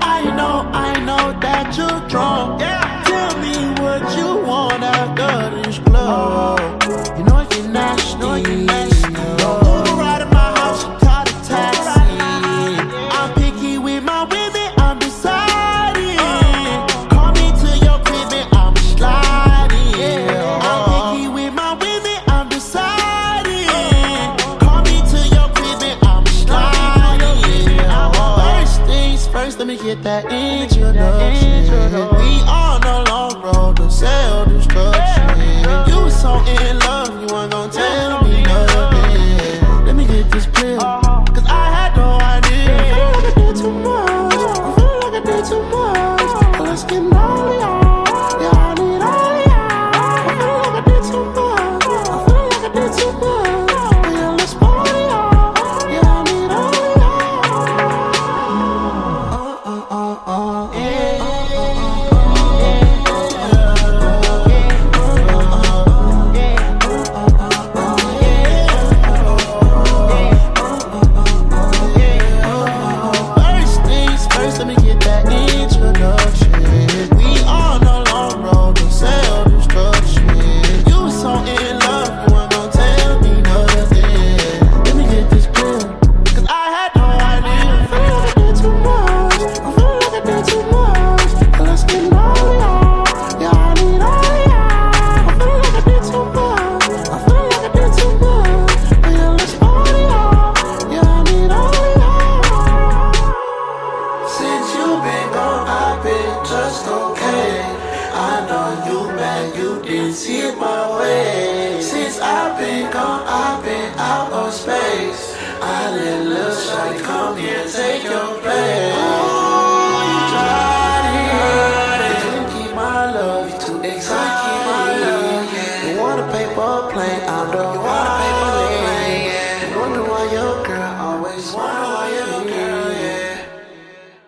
I know, I know that you're drunk. Yeah. Get that introduction. We on a long road to self destruction. You was so in love, you weren't gonna tell me nothing. Let me get this cause I had no idea. I feel like I did too much. I feel like I did too much. Let's get all you been gone, I've been just okay. I know you mad, you didn't see it my way. Since I've been gone, I've been out of space. I let little shawty come here and take your place. Oh, you tried it. Keep my love, you too excited. You want a paper plane, I'm the one.